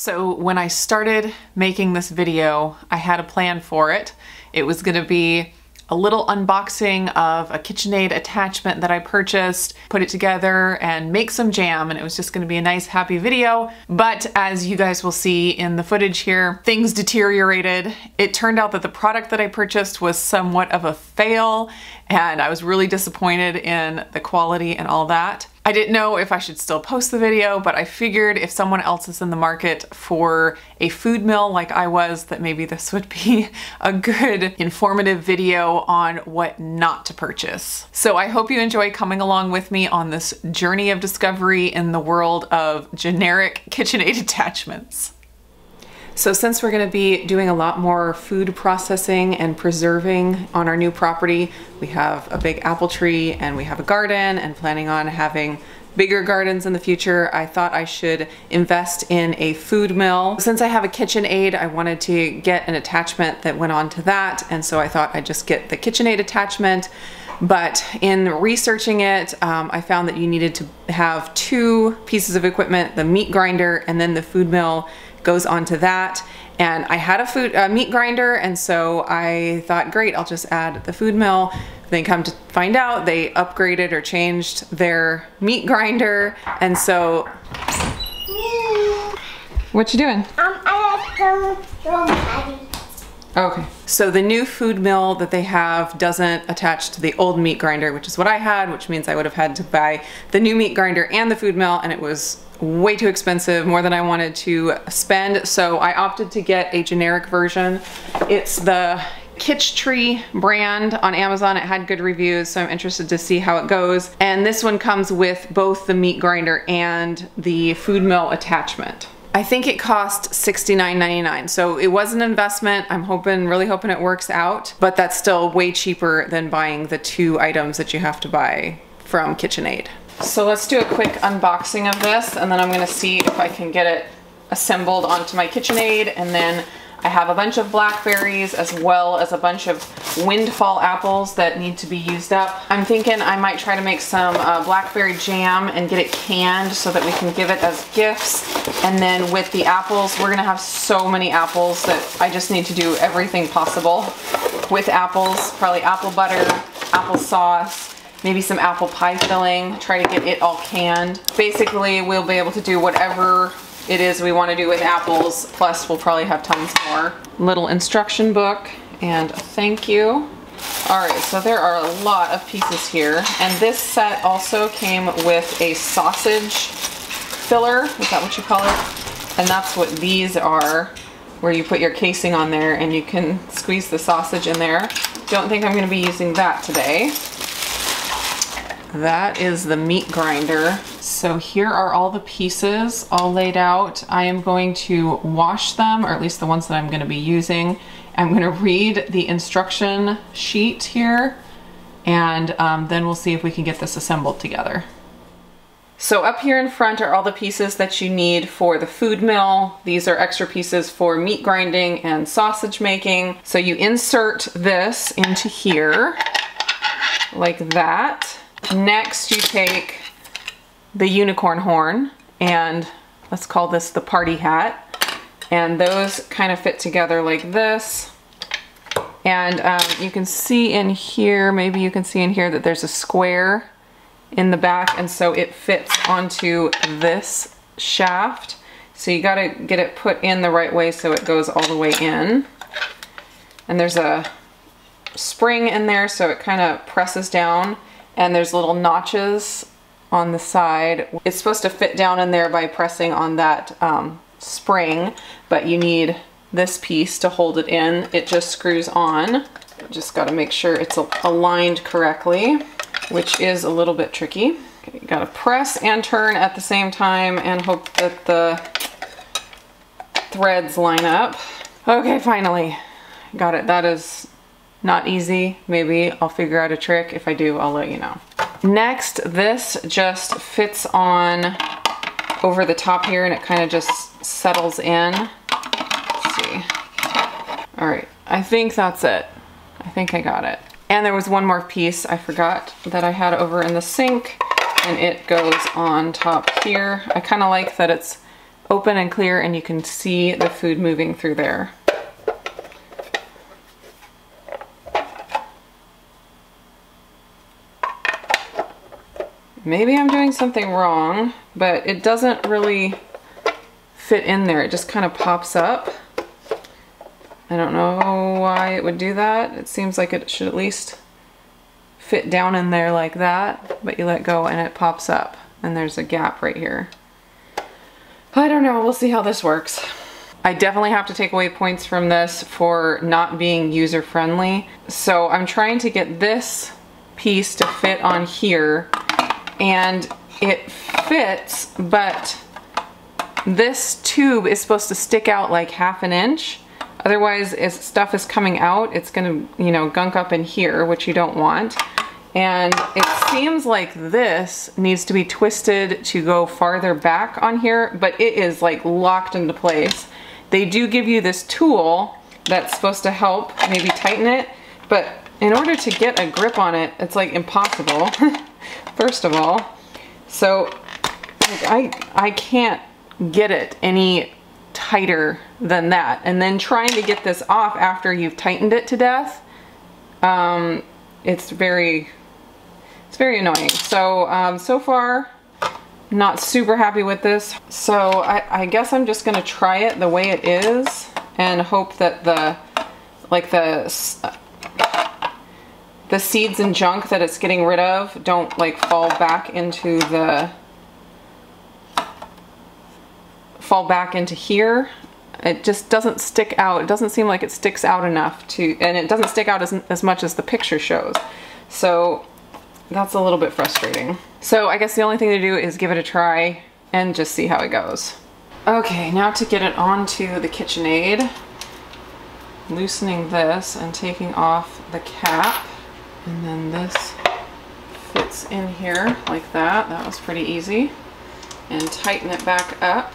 So when I started making this video, I had a plan for it. It was gonna be a little unboxing of a KitchenAid attachment that I purchased, put it together and make some jam and it was just gonna be a nice happy video. But as you guys will see in the footage here, things deteriorated. It turned out that the product that I purchased was somewhat of a fail and I was really disappointed in the quality and all that. I didn't know if I should still post the video, but I figured if someone else is in the market for a food mill like I was, that maybe this would be a good informative video on what not to purchase. So I hope you enjoy coming along with me on this journey of discovery in the world of generic KitchenAid attachments. So since we're gonna be doing a lot more food processing and preserving on our new property, we have a big apple tree and we have a garden and planning on having bigger gardens in the future, I thought I should invest in a food mill. Since I have a KitchenAid, I wanted to get an attachment that went on to that. And so I thought I'd just get the KitchenAid attachment. But in researching it, um, I found that you needed to have two pieces of equipment, the meat grinder and then the food mill goes onto that. And I had a food a meat grinder, and so I thought, great, I'll just add the food mill. Then come to find out, they upgraded or changed their meat grinder, and so. What you doing? Um, I have some. Oh, okay. So the new food mill that they have doesn't attach to the old meat grinder, which is what I had, which means I would have had to buy the new meat grinder and the food mill, and it was way too expensive, more than I wanted to spend. So I opted to get a generic version. It's the Kitch-Tree brand on Amazon. It had good reviews, so I'm interested to see how it goes. And this one comes with both the meat grinder and the food mill attachment. I think it cost $69.99. So it was an investment. I'm hoping, really hoping it works out, but that's still way cheaper than buying the two items that you have to buy from KitchenAid. So let's do a quick unboxing of this and then I'm gonna see if I can get it assembled onto my KitchenAid and then I have a bunch of blackberries as well as a bunch of windfall apples that need to be used up. I'm thinking I might try to make some uh, blackberry jam and get it canned so that we can give it as gifts. And then with the apples, we're gonna have so many apples that I just need to do everything possible with apples, probably apple butter, apple sauce, maybe some apple pie filling, try to get it all canned. Basically, we'll be able to do whatever it is we want to do with apples, plus we'll probably have tons more. Little instruction book and thank you. All right, so there are a lot of pieces here. And this set also came with a sausage filler, is that what you call it? And that's what these are, where you put your casing on there and you can squeeze the sausage in there. Don't think I'm gonna be using that today. That is the meat grinder. So here are all the pieces all laid out. I am going to wash them, or at least the ones that I'm going to be using. I'm going to read the instruction sheet here, and um, then we'll see if we can get this assembled together. So up here in front are all the pieces that you need for the food mill. These are extra pieces for meat grinding and sausage making. So you insert this into here like that. Next you take the unicorn horn and let's call this the party hat. And those kind of fit together like this. And um, you can see in here, maybe you can see in here that there's a square in the back and so it fits onto this shaft. So you gotta get it put in the right way so it goes all the way in. And there's a spring in there so it kind of presses down and there's little notches on the side. It's supposed to fit down in there by pressing on that um, spring, but you need this piece to hold it in. It just screws on. Just gotta make sure it's aligned correctly, which is a little bit tricky. Okay, you gotta press and turn at the same time and hope that the threads line up. Okay, finally, got it. That is not easy. Maybe I'll figure out a trick. If I do, I'll let you know. Next, this just fits on over the top here and it kind of just settles in. Let's see. All right, I think that's it. I think I got it. And there was one more piece I forgot that I had over in the sink and it goes on top here. I kind of like that it's open and clear and you can see the food moving through there. Maybe I'm doing something wrong, but it doesn't really fit in there. It just kind of pops up. I don't know why it would do that. It seems like it should at least fit down in there like that, but you let go and it pops up and there's a gap right here. I don't know, we'll see how this works. I definitely have to take away points from this for not being user friendly. So I'm trying to get this piece to fit on here and it fits, but this tube is supposed to stick out like half an inch. Otherwise, as stuff is coming out, it's gonna, you know, gunk up in here, which you don't want. And it seems like this needs to be twisted to go farther back on here, but it is like locked into place. They do give you this tool that's supposed to help maybe tighten it, but in order to get a grip on it, it's like impossible. first of all. So like, I, I can't get it any tighter than that. And then trying to get this off after you've tightened it to death, um, it's very, it's very annoying. So, um, so far, not super happy with this. So I, I guess I'm just gonna try it the way it is and hope that the, like the the seeds and junk that it's getting rid of don't like fall back into the fall back into here. It just doesn't stick out. It doesn't seem like it sticks out enough to and it doesn't stick out as, as much as the picture shows. So that's a little bit frustrating. So I guess the only thing to do is give it a try and just see how it goes. Okay now to get it onto the KitchenAid. Loosening this and taking off the cap and then this fits in here like that. That was pretty easy. And tighten it back up.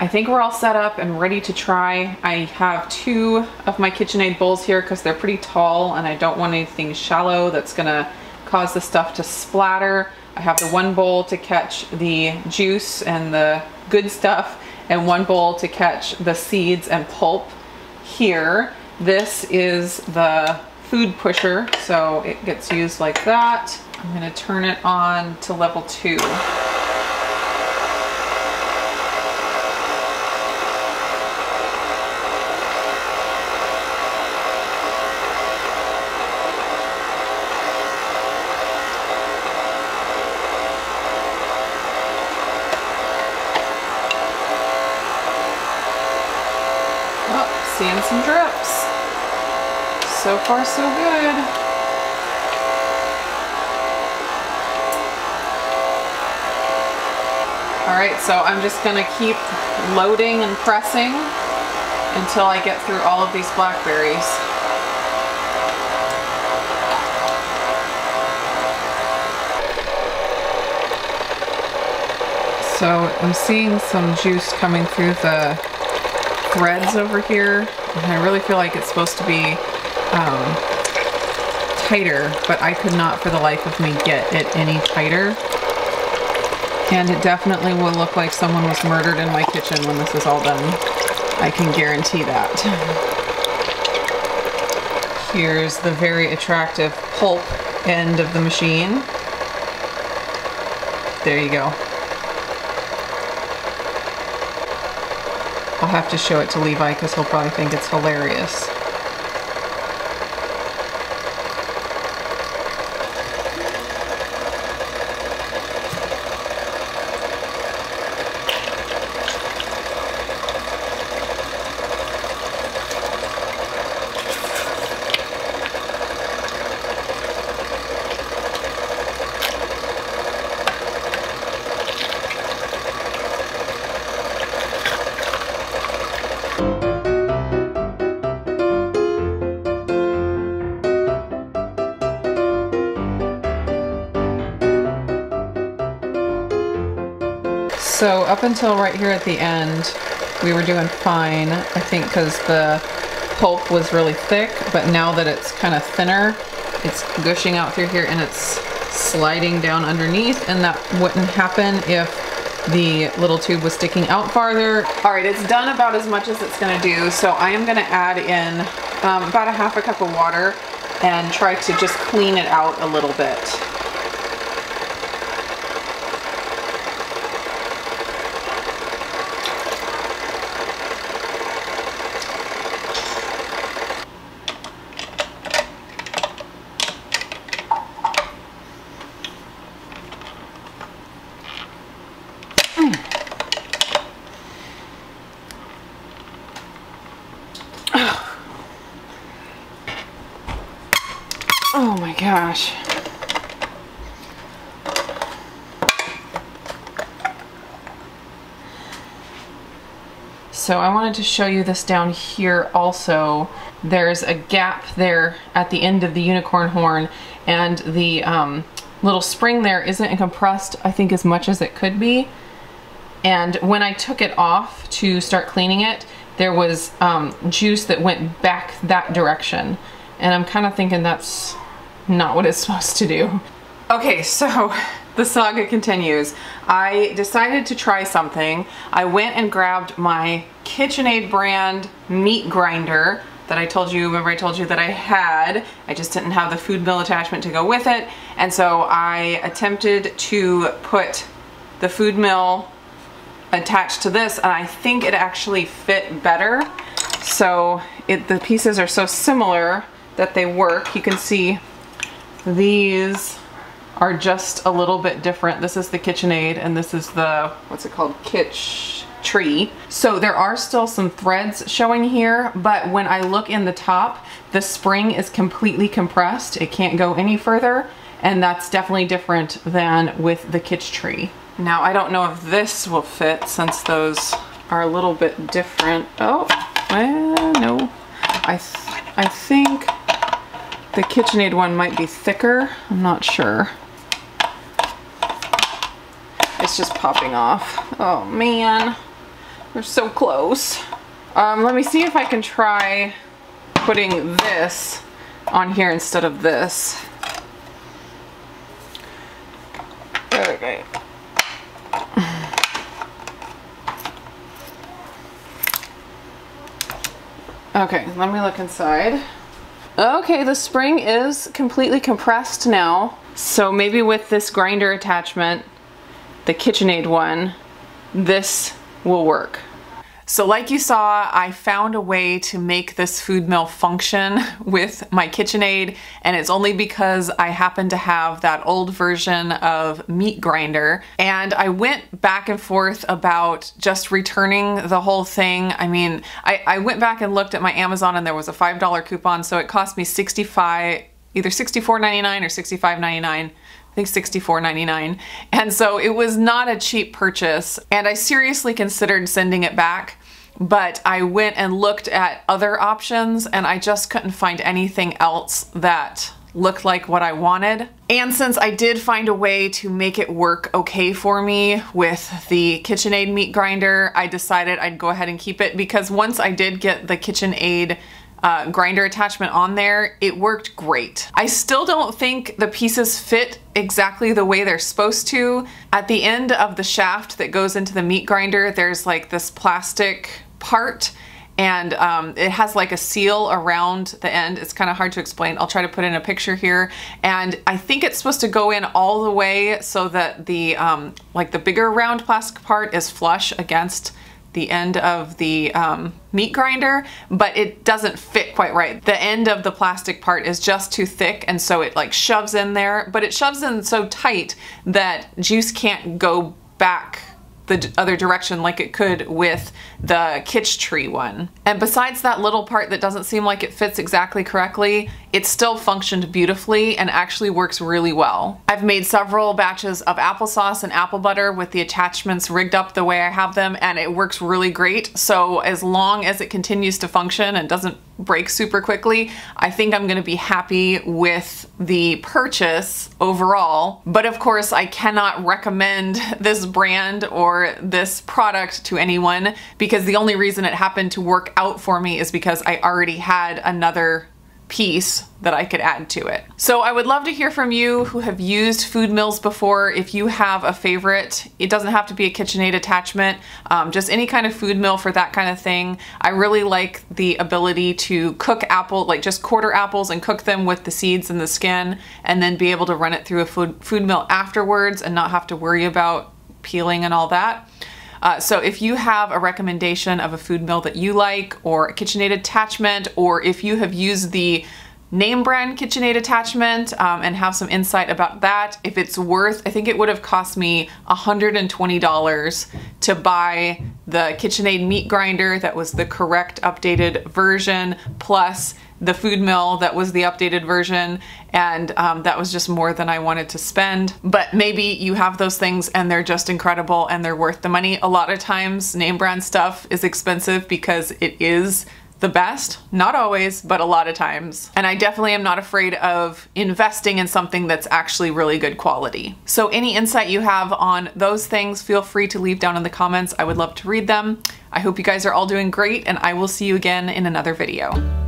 I think we're all set up and ready to try. I have two of my KitchenAid bowls here because they're pretty tall and I don't want anything shallow that's gonna cause the stuff to splatter. I have the one bowl to catch the juice and the good stuff and one bowl to catch the seeds and pulp here. This is the food pusher, so it gets used like that. I'm gonna turn it on to level two. seeing some drips. So far so good. Alright, so I'm just going to keep loading and pressing until I get through all of these blackberries. So I'm seeing some juice coming through the threads over here. And I really feel like it's supposed to be um, tighter, but I could not for the life of me get it any tighter. And it definitely will look like someone was murdered in my kitchen when this is all done. I can guarantee that. Here's the very attractive pulp end of the machine. There you go. I'll have to show it to Levi because he'll probably think it's hilarious. So up until right here at the end, we were doing fine. I think because the pulp was really thick, but now that it's kind of thinner, it's gushing out through here and it's sliding down underneath and that wouldn't happen if the little tube was sticking out farther. All right, it's done about as much as it's gonna do, so I am gonna add in um, about a half a cup of water and try to just clean it out a little bit. Oh my gosh. So I wanted to show you this down here also. There's a gap there at the end of the unicorn horn and the um, little spring there isn't compressed I think as much as it could be. And when I took it off to start cleaning it, there was um, juice that went back that direction. And I'm kind of thinking that's not what it's supposed to do. Okay, so the saga continues. I decided to try something. I went and grabbed my KitchenAid brand meat grinder that I told you, remember I told you that I had. I just didn't have the food mill attachment to go with it. And so I attempted to put the food mill attached to this and I think it actually fit better. So it, the pieces are so similar that they work. You can see these are just a little bit different. This is the KitchenAid and this is the, what's it called, Kitch tree. So there are still some threads showing here, but when I look in the top, the spring is completely compressed. It can't go any further. And that's definitely different than with the Kitch tree. Now I don't know if this will fit since those are a little bit different. Oh, well, no. I, th I think the KitchenAid one might be thicker. I'm not sure. It's just popping off. Oh man, they're so close. Um, let me see if I can try putting this on here instead of this. Okay. Okay, let me look inside. Okay, the spring is completely compressed now. So maybe with this grinder attachment, the KitchenAid one, this will work. So like you saw, I found a way to make this food mill function with my KitchenAid and it's only because I happen to have that old version of meat grinder and I went back and forth about just returning the whole thing. I mean, I, I went back and looked at my Amazon and there was a $5 coupon so it cost me 65 either $64.99 or $65.99 I think $64.99. And so it was not a cheap purchase. And I seriously considered sending it back, but I went and looked at other options and I just couldn't find anything else that looked like what I wanted. And since I did find a way to make it work okay for me with the KitchenAid meat grinder, I decided I'd go ahead and keep it because once I did get the KitchenAid uh, grinder attachment on there, it worked great. I still don't think the pieces fit exactly the way they're supposed to. At the end of the shaft that goes into the meat grinder, there's like this plastic part and um, it has like a seal around the end. It's kind of hard to explain. I'll try to put in a picture here. And I think it's supposed to go in all the way so that the um, like the bigger round plastic part is flush against the end of the um, meat grinder, but it doesn't fit quite right. The end of the plastic part is just too thick and so it like shoves in there, but it shoves in so tight that juice can't go back the other direction like it could with the Kitch tree one. And besides that little part that doesn't seem like it fits exactly correctly, it still functioned beautifully and actually works really well. I've made several batches of applesauce and apple butter with the attachments rigged up the way I have them and it works really great. So as long as it continues to function and doesn't break super quickly, I think I'm gonna be happy with the purchase overall. But of course, I cannot recommend this brand or this product to anyone because the only reason it happened to work out for me is because I already had another piece that I could add to it. So I would love to hear from you who have used food mills before. If you have a favorite, it doesn't have to be a KitchenAid attachment, um, just any kind of food mill for that kind of thing. I really like the ability to cook apple, like just quarter apples and cook them with the seeds and the skin and then be able to run it through a food, food mill afterwards and not have to worry about peeling and all that. Uh, so if you have a recommendation of a food mill that you like or a KitchenAid attachment, or if you have used the name brand KitchenAid attachment um, and have some insight about that. If it's worth, I think it would have cost me $120 to buy the KitchenAid meat grinder that was the correct updated version plus the food mill that was the updated version and um, that was just more than I wanted to spend. But maybe you have those things and they're just incredible and they're worth the money. A lot of times name brand stuff is expensive because it is the best. Not always, but a lot of times. And I definitely am not afraid of investing in something that's actually really good quality. So any insight you have on those things, feel free to leave down in the comments. I would love to read them. I hope you guys are all doing great and I will see you again in another video.